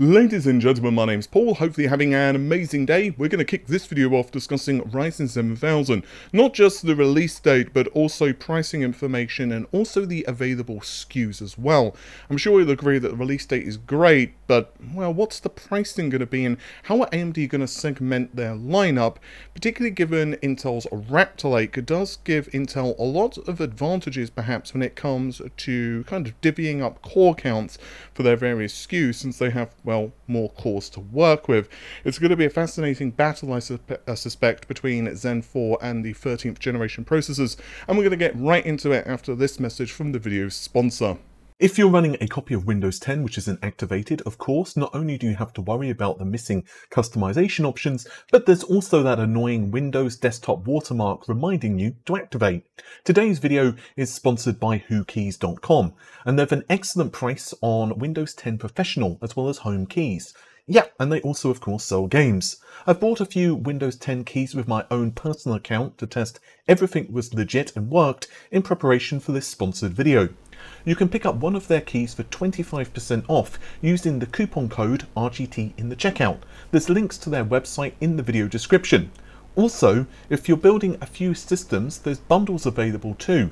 Ladies and gentlemen, my name's Paul, hopefully having an amazing day. We're going to kick this video off discussing Ryzen 7000. Not just the release date, but also pricing information and also the available SKUs as well. I'm sure you'll agree that the release date is great, but, well, what's the pricing going to be and how are AMD going to segment their lineup, particularly given Intel's Raptor Lake does give Intel a lot of advantages perhaps when it comes to kind of divvying up core counts for their various SKUs since they have well, more cores to work with. It's going to be a fascinating battle, I, su I suspect, between Zen 4 and the 13th generation processors, and we're going to get right into it after this message from the video's sponsor. If you're running a copy of Windows 10 which isn't activated, of course, not only do you have to worry about the missing customization options, but there's also that annoying Windows desktop watermark reminding you to activate. Today's video is sponsored by WhoKeys.com, and they've an excellent price on Windows 10 Professional as well as Home Keys. Yeah, and they also of course sell games. I've bought a few Windows 10 keys with my own personal account to test everything was legit and worked in preparation for this sponsored video you can pick up one of their keys for 25% off using the coupon code RGT in the checkout. There's links to their website in the video description. Also, if you're building a few systems, there's bundles available too.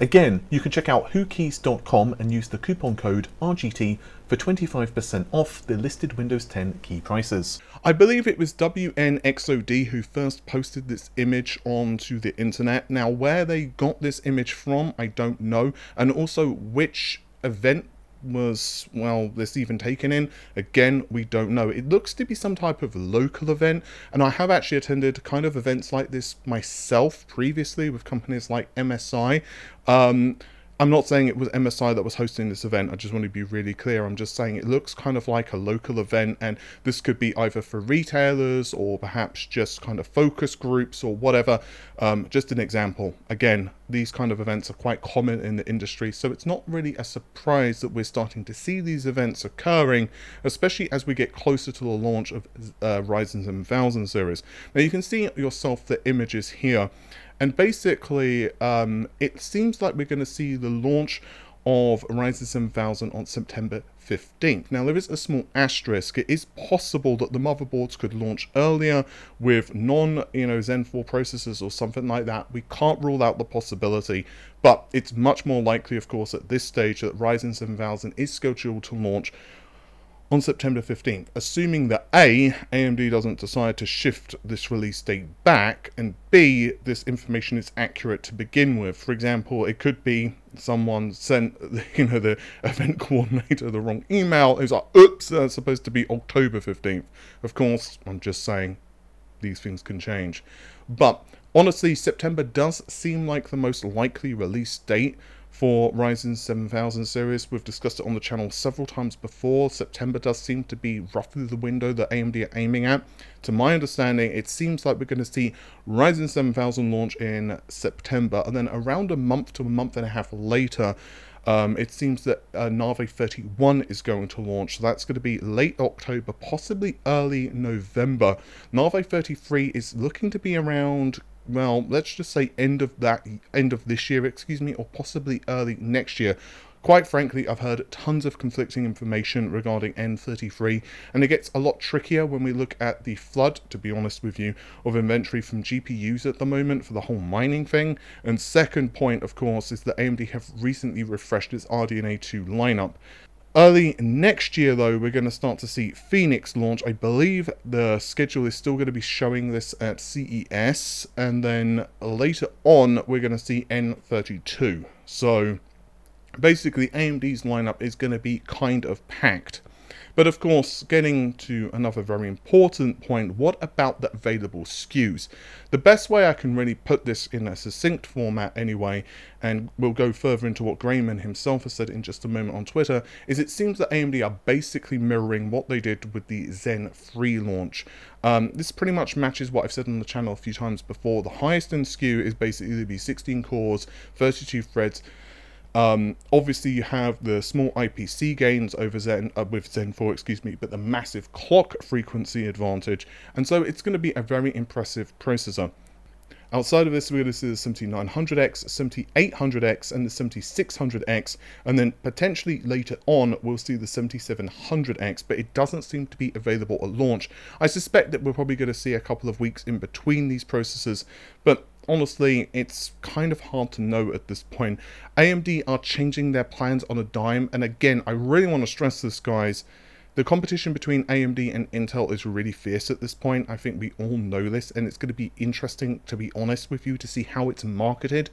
Again, you can check out whokeys.com and use the coupon code RGT for 25% off the listed Windows 10 key prices. I believe it was wxnod who first posted this image onto the internet. Now, where they got this image from, I don't know, and also which event was, well, this even taken in? Again, we don't know. It looks to be some type of local event, and I have actually attended kind of events like this myself previously with companies like MSI. Um, I'm not saying it was MSI that was hosting this event. I just want to be really clear. I'm just saying it looks kind of like a local event, and this could be either for retailers or perhaps just kind of focus groups or whatever. Um, just an example. Again, these kind of events are quite common in the industry, so it's not really a surprise that we're starting to see these events occurring, especially as we get closer to the launch of uh, Ryzen 7000 series. Now you can see yourself the images here. And basically, um, it seems like we're going to see the launch of Ryzen 7000 on September 15th. Now there is a small asterisk. It is possible that the motherboards could launch earlier with non, you know, Zen 4 processors or something like that. We can't rule out the possibility, but it's much more likely, of course, at this stage that Ryzen 7000 is scheduled to launch on September 15th, assuming that A, AMD doesn't decide to shift this release date back, and B, this information is accurate to begin with. For example, it could be someone sent, you know, the event coordinator the wrong email. It was like, oops, uh, that's supposed to be October 15th. Of course, I'm just saying these things can change. But honestly, September does seem like the most likely release date for Ryzen 7000 series. We've discussed it on the channel several times before. September does seem to be roughly the window that AMD are aiming at. To my understanding, it seems like we're going to see Ryzen 7000 launch in September, and then around a month to a month and a half later, um, it seems that uh, Navi 31 is going to launch, so that's going to be late October, possibly early November. Navi 33 is looking to be around well, let's just say end of that, end of this year, excuse me, or possibly early next year. Quite frankly, I've heard tons of conflicting information regarding N33, and it gets a lot trickier when we look at the flood, to be honest with you, of inventory from GPUs at the moment for the whole mining thing. And second point, of course, is that AMD have recently refreshed its RDNA 2 lineup. Early next year, though, we're going to start to see Phoenix launch. I believe the schedule is still going to be showing this at CES, and then later on, we're going to see N32. So basically, AMD's lineup is going to be kind of packed. But of course, getting to another very important point, what about the available SKUs? The best way I can really put this in a succinct format anyway, and we'll go further into what Greymon himself has said in just a moment on Twitter, is it seems that AMD are basically mirroring what they did with the Zen 3 launch. Um, this pretty much matches what I've said on the channel a few times before. The highest in SKU is basically to be 16 cores, 32 threads, um, obviously, you have the small IPC gains over Zen uh, with Zen 4, excuse me, but the massive clock frequency advantage, and so it's going to be a very impressive processor. Outside of this, we're going to see the 7900X, 7800X, and the 7600X, and then potentially later on, we'll see the 7700X, but it doesn't seem to be available at launch. I suspect that we're probably going to see a couple of weeks in between these processors, but honestly, it's kind of hard to know at this point. AMD are changing their plans on a dime, and again, I really want to stress this, guys. The competition between AMD and Intel is really fierce at this point. I think we all know this, and it's going to be interesting, to be honest with you, to see how it's marketed.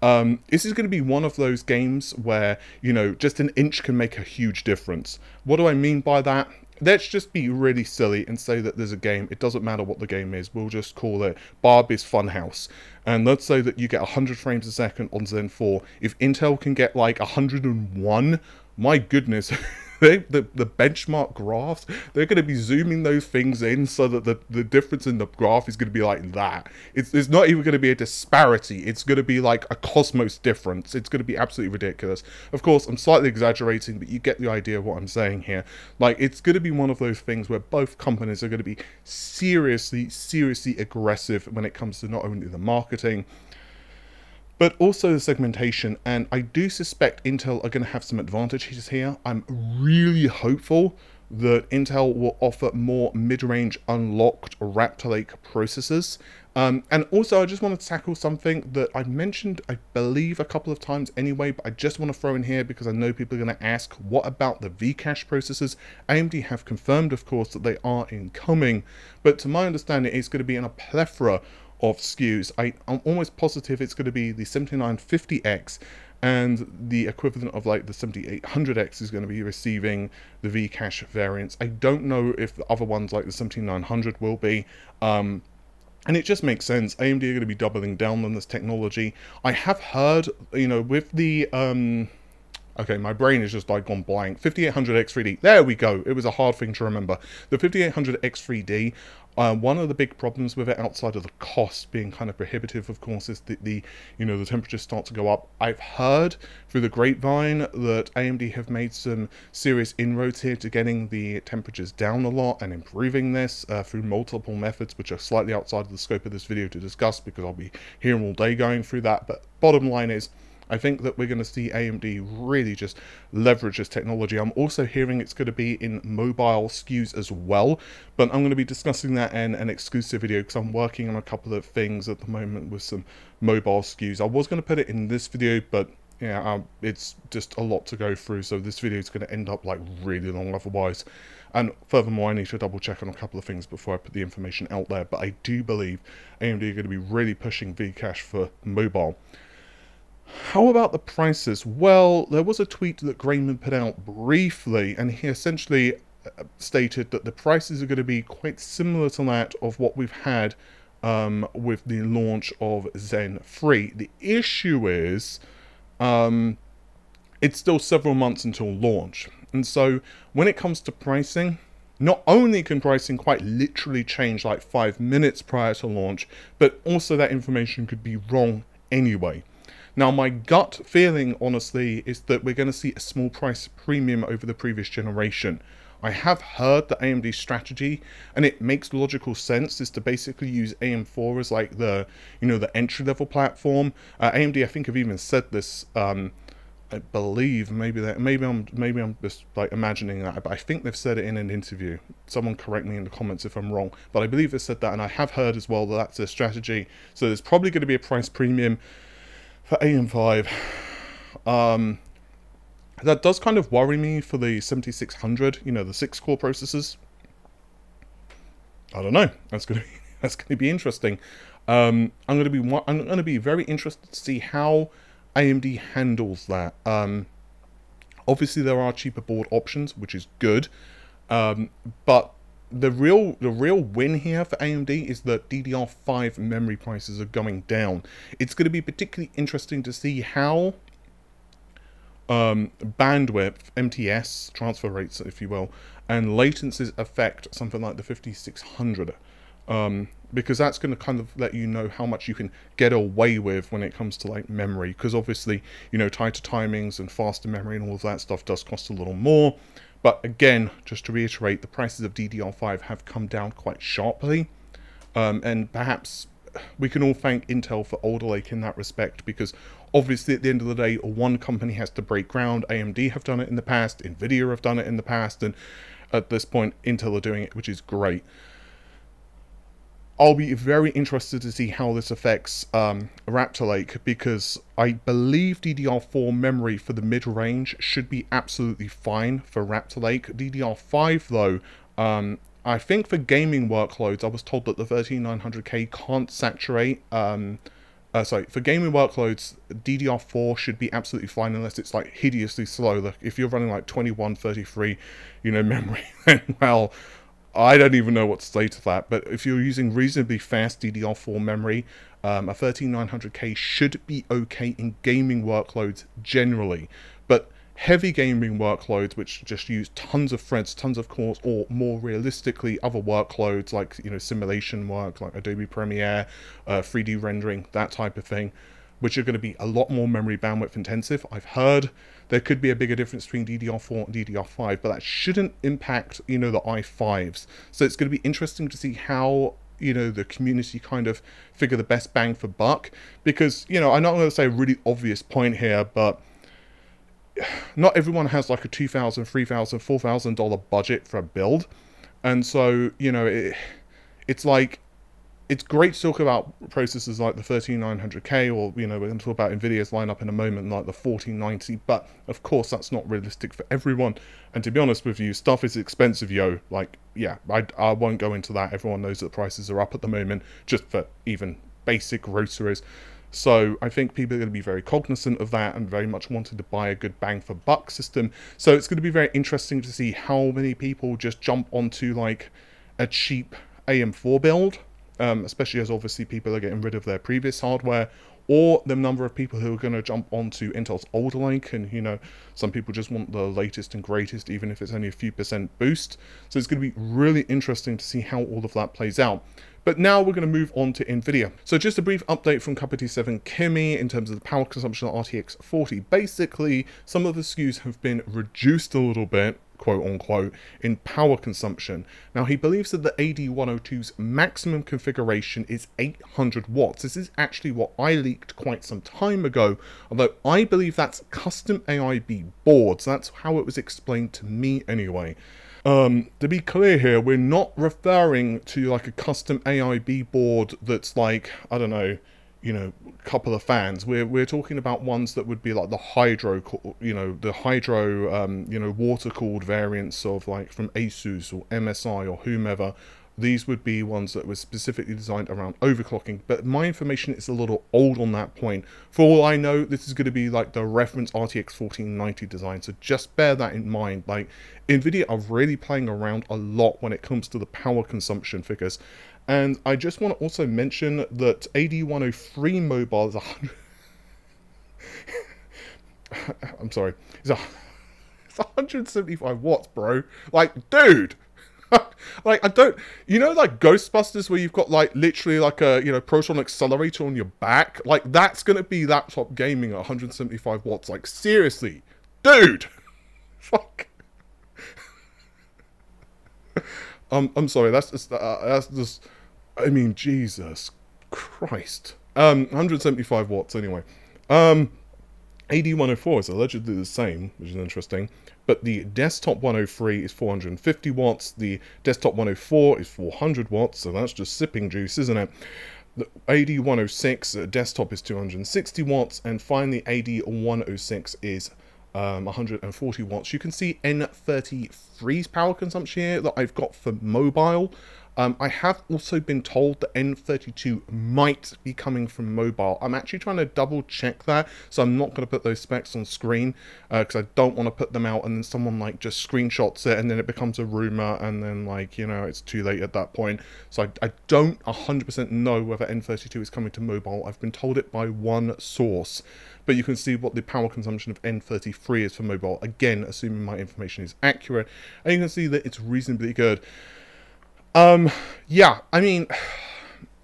Um, this is going to be one of those games where, you know, just an inch can make a huge difference. What do I mean by that? Let's just be really silly and say that there's a game. It doesn't matter what the game is. We'll just call it Barbie's Funhouse. And let's say that you get 100 frames a second on Zen 4. If Intel can get like 101, my goodness. they, the, the benchmark graphs, they're going to be zooming those things in so that the, the difference in the graph is going to be like that. It's, it's not even going to be a disparity. It's going to be like a cosmos difference. It's going to be absolutely ridiculous. Of course, I'm slightly exaggerating, but you get the idea of what I'm saying here. Like, it's going to be one of those things where both companies are going to be seriously, seriously aggressive when it comes to not only the marketing, but also the segmentation. And I do suspect Intel are going to have some advantages here. I'm really hopeful that Intel will offer more mid-range unlocked Raptor Lake processors. Um, and also, I just want to tackle something that I've mentioned, I believe, a couple of times anyway, but I just want to throw in here because I know people are going to ask, what about the Vcache processors? AMD have confirmed, of course, that they are incoming, but to my understanding, it's going to be in a plethora of SKUs. I, I'm almost positive it's going to be the 7950X and the equivalent of like the 7800X is going to be receiving the Vcache variants. I don't know if the other ones like the 7900 will be. Um, and it just makes sense. AMD are going to be doubling down on this technology. I have heard, you know, with the um, Okay, my brain is just like gone blank. 5800X3D. There we go. It was a hard thing to remember. The 5800X3D, uh, one of the big problems with it, outside of the cost being kind of prohibitive, of course, is that the you know the temperatures start to go up. I've heard through the grapevine that AMD have made some serious inroads here to getting the temperatures down a lot and improving this uh, through multiple methods, which are slightly outside of the scope of this video to discuss because I'll be here all day going through that. But bottom line is I think that we're going to see AMD really just leverage this technology. I'm also hearing it's going to be in mobile SKUs as well, but I'm going to be discussing that in an exclusive video because I'm working on a couple of things at the moment with some mobile SKUs. I was going to put it in this video, but yeah, um, it's just a lot to go through, so this video is going to end up like really long otherwise. And furthermore, I need to double check on a couple of things before I put the information out there, but I do believe AMD are going to be really pushing Vcache for mobile. How about the prices? Well, there was a tweet that Greymon put out briefly, and he essentially uh, stated that the prices are going to be quite similar to that of what we've had um, with the launch of Zen 3. The issue is um, it's still several months until launch. And so when it comes to pricing, not only can pricing quite literally change like five minutes prior to launch, but also that information could be wrong anyway. Now, my gut feeling, honestly, is that we're going to see a small price premium over the previous generation. I have heard the AMD strategy, and it makes logical sense, is to basically use AM4 as like the, you know, the entry-level platform. Uh, AMD, I think, have even said this. Um, I believe maybe that maybe I'm maybe I'm just like imagining that, but I think they've said it in an interview. Someone correct me in the comments if I'm wrong, but I believe they said that, and I have heard as well that that's their strategy. So there's probably going to be a price premium for AM5. Um, that does kind of worry me for the 7600, you know, the six core processors. I don't know. That's gonna be that's gonna be interesting. Um, I'm gonna be I'm gonna be very interested to see how AMD handles that. Um, obviously, there are cheaper board options, which is good, um, but the real the real win here for AMD is that DDR5 memory prices are going down. It's going to be particularly interesting to see how um, bandwidth, MTS, transfer rates, if you will, and latencies affect something like the 5600. Um, because that's going to kind of let you know how much you can get away with when it comes to like memory because obviously you know tighter timings and faster memory and all of that stuff does cost a little more but again, just to reiterate, the prices of DDR5 have come down quite sharply. Um, and perhaps we can all thank Intel for Alder Lake in that respect because obviously at the end of the day, one company has to break ground. AMD have done it in the past, Nvidia have done it in the past, and at this point, Intel are doing it, which is great. I'll be very interested to see how this affects um, Raptor Lake because I believe DDR4 memory for the mid-range should be absolutely fine for Raptor Lake. DDR5 though, um, I think for gaming workloads, I was told that the 13900K can't saturate. Um, uh, sorry, for gaming workloads, DDR4 should be absolutely fine unless it's like hideously slow. Like if you're running like 2133, you know, memory, then well, I don't even know what to say to that. But if you're using reasonably fast DDR4 memory, um, a 13900K should be okay in gaming workloads generally. But heavy gaming workloads which just use tons of threads, tons of cores, or more realistically other workloads like you know simulation work like Adobe Premiere, uh, 3D rendering, that type of thing, which are going to be a lot more memory bandwidth intensive. I've heard there could be a bigger difference between DDR4 and DDR5, but that shouldn't impact you know the i5s. So it's going to be interesting to see how you know the community kind of figure the best bang for buck because you know I'm not going to say a really obvious point here, but not everyone has like a two thousand, three thousand, four thousand dollar budget for a build, and so you know it, it's like it's great to talk about processors like the 13900K or you know we're going to talk about Nvidia's lineup in a moment like the 1490 but of course that's not realistic for everyone. And to be honest with you stuff is expensive yo. Like yeah I, I won't go into that. Everyone knows that prices are up at the moment just for even basic groceries so I think people are going to be very cognizant of that and very much wanting to buy a good bang for buck system. So it's going to be very interesting to see how many people just jump onto like a cheap AM4 build, um, especially as obviously people are getting rid of their previous hardware, or the number of people who are going to jump onto Intel's Alder Lake, and you know, some people just want the latest and greatest, even if it's only a few percent boost. So it's going to be really interesting to see how all of that plays out. But now we're going to move on to NVIDIA. So just a brief update from kopite7kimi in terms of the power consumption of RTX 40. Basically, some of the SKUs have been reduced a little bit quote unquote, in power consumption. Now, he believes that the AD102's maximum configuration is 800 watts. This is actually what I leaked quite some time ago, although I believe that's custom AIB boards. That's how it was explained to me anyway. Um, to be clear here, we're not referring to like a custom AIB board that's like, I don't know, you know, couple of fans. We're, we're talking about ones that would be like the hydro, you know, the hydro, um, you know, water cooled variants of like from Asus or MSI or whomever these would be ones that were specifically designed around overclocking, but my information is a little old on that point. For all I know, this is going to be like the reference RTX 1490 design, so just bear that in mind. Like, NVIDIA are really playing around a lot when it comes to the power consumption figures. And I just want to also mention that AD103 mobile is a hundred... I'm sorry. It's, a... it's 175 watts, bro. Like, dude! like I don't, you know, like Ghostbusters where you've got like literally like a you know proton accelerator on your back. Like that's gonna be laptop gaming at 175 watts. Like seriously, dude. Fuck. um, I'm sorry. That's just uh, that's just. I mean, Jesus Christ. Um, 175 watts anyway. Um, AD104 is allegedly the same, which is interesting but the desktop 103 is 450 watts, the desktop 104 is 400 watts, so that's just sipping juice, isn't it? The AD106 uh, desktop is 260 watts, and finally AD106 is um, 140 watts. You can see N33's power consumption here that I've got for mobile. Um, I have also been told that N32 might be coming from mobile. I'm actually trying to double check that, so I'm not going to put those specs on screen because uh, I don't want to put them out and then someone like just screenshots it and then it becomes a rumor and then like, you know, it's too late at that point. So I, I don't 100% know whether N32 is coming to mobile. I've been told it by one source but you can see what the power consumption of N33 is for mobile, again, assuming my information is accurate, and you can see that it's reasonably good. Um, yeah, I mean,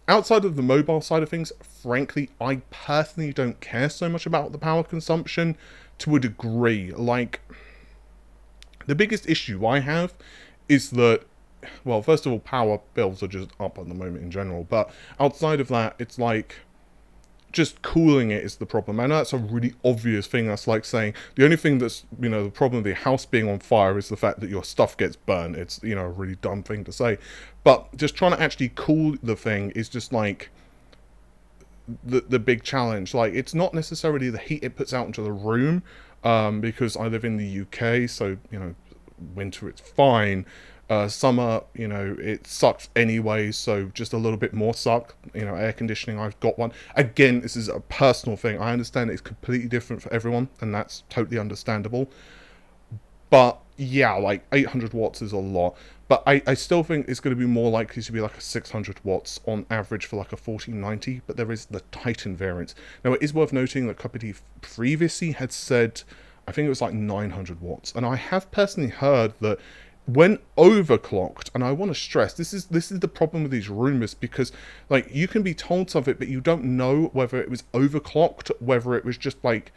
outside of the mobile side of things, frankly, I personally don't care so much about the power consumption to a degree. Like, the biggest issue I have is that well, first of all, power bills are just up at the moment in general. But outside of that, it's like just cooling it is the problem. I know that's a really obvious thing. That's like saying the only thing that's you know the problem of the house being on fire is the fact that your stuff gets burned. It's you know a really dumb thing to say, but just trying to actually cool the thing is just like the the big challenge. Like it's not necessarily the heat it puts out into the room, um, because I live in the UK, so you know winter it's fine. Uh, summer, you know, it sucks anyway, so just a little bit more suck. You know, air conditioning, I've got one. Again, this is a personal thing. I understand it's completely different for everyone, and that's totally understandable. But yeah, like 800 watts is a lot. But I, I still think it's going to be more likely to be like a 600 watts on average for like a 1490. But there is the Titan variant. Now, it is worth noting that Company previously had said, I think it was like 900 watts. And I have personally heard that when overclocked and i want to stress this is this is the problem with these rumors because like you can be told something but you don't know whether it was overclocked whether it was just like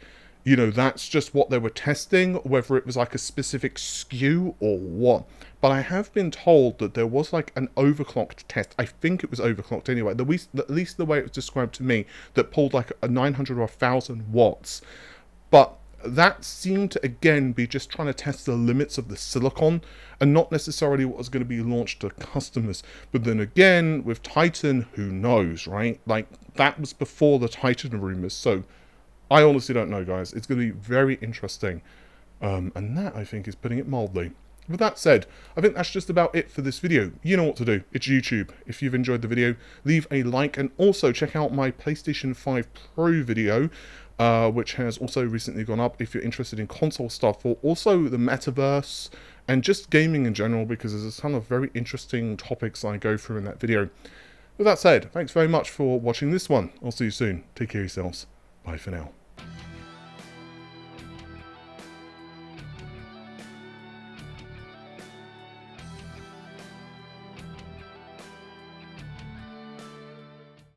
you know that's just what they were testing whether it was like a specific SKU or what. But i have been told that there was like an overclocked test. I think it was overclocked anyway. The least at least the way it was described to me that pulled like a 900 or 1000 watts. But that seemed to again be just trying to test the limits of the silicon and not necessarily what was going to be launched to customers. But then again, with Titan, who knows, right? Like that was before the Titan rumors. So I honestly don't know, guys. It's going to be very interesting. Um, and that, I think, is putting it mildly. With that said, I think that's just about it for this video. You know what to do. It's YouTube. If you've enjoyed the video, leave a like and also check out my PlayStation 5 Pro video uh, which has also recently gone up if you're interested in console stuff, or also the metaverse and just gaming in general, because there's a ton of very interesting topics I go through in that video. With that said, thanks very much for watching this one. I'll see you soon. Take care of yourselves. Bye for now.